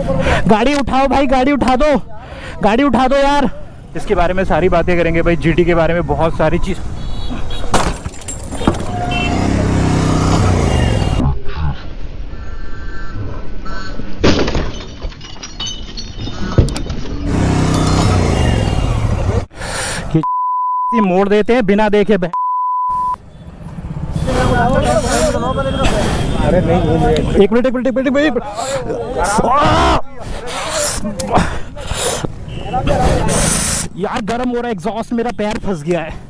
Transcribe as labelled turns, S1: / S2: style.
S1: गाड़ी उठाओ भाई, गाड़ी उठा दो। गाड़ी उठा दो यार। इसके बारे में सारी बातें करेंगे भाई जीटी के बारे में बहुत सारी चीज़। मोड़ देते हैं, बिना देखे बह- एक मिनट एक मिनट एक मिनट एक मिनट। यार, गर्म हो रहा है एग्जॉस्ट मेरा पैर फंस गया है।